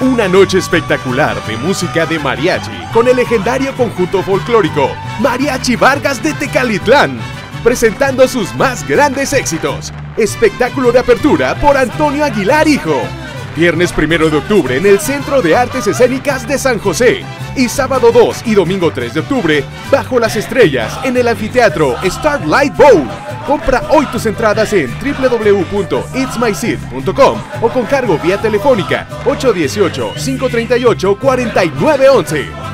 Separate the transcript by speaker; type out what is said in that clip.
Speaker 1: Una noche espectacular de música de mariachi con el legendario conjunto folclórico Mariachi Vargas de Tecalitlán, presentando sus más grandes éxitos. Espectáculo de apertura por Antonio Aguilar Hijo. Viernes 1 de octubre en el Centro de Artes Escénicas de San José. Y sábado 2 y domingo 3 de octubre bajo las estrellas en el anfiteatro Starlight Bowl. Compra hoy tus entradas en www.itsmyseat.com o con cargo vía telefónica 818-538-4911.